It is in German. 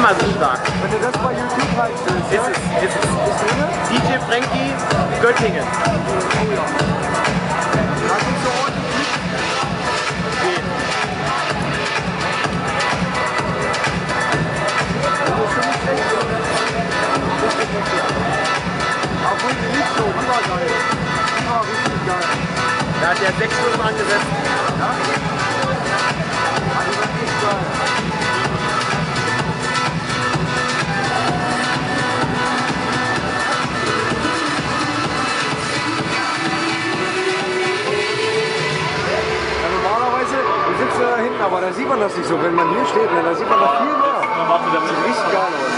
immer so stark. Wenn du das bei YouTube reinstellst, Ist es, ist es. DJ Frankie, Göttingen. Oh ja. Das ist so. Da hat der sechs Stunden angesetzt. Ja, normalerweise, wir sitzen da hinten, aber da sieht man das nicht so. Wenn man hier steht, ne, da sieht man das viel mehr. Sieht richtig geil aus.